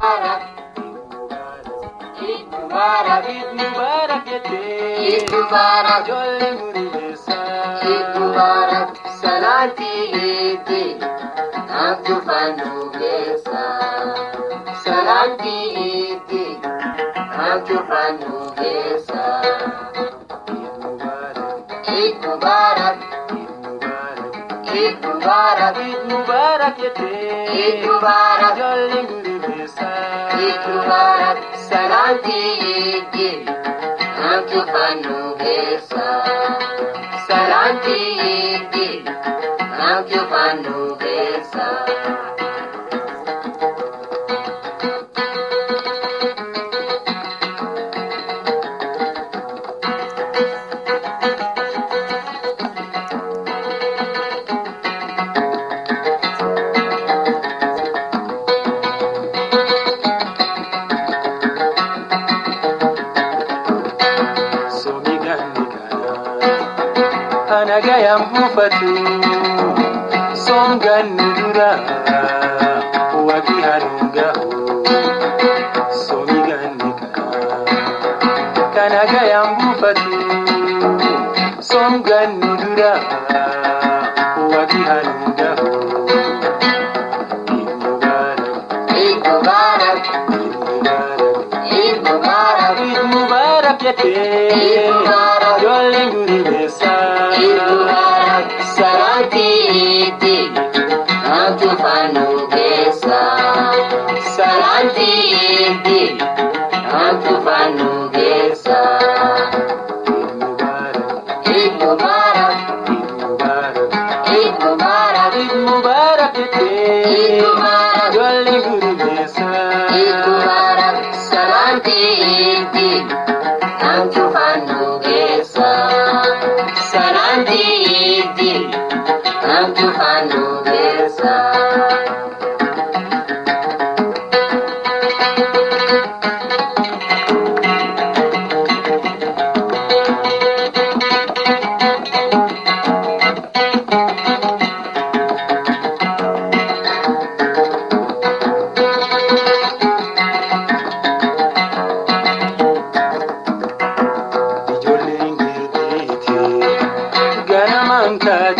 Eid Mubarak, Eid Mubarak yete. Eid Mubarak, Ijoollee gurmeessa. Eid Mubarak, salaati Eid, naamtu fannu geessa. Salaati Eid, naamtu fannu geessa. Eid Mubarak. Eid Mubarak, Eid Mubarak. Eid Mubarak, Eid Mubarak Salaam diye gel, hangi hanu hesa. Kana. Kana gayaan buufatu. Soom ganni dura. Waqi hanuun gahu. Eid Mubarak. Mubarak, Mubarak. Mubarak, Eid Mubarak. Ijoolleen gurmeessa. yang Tuhan nuliskan Kata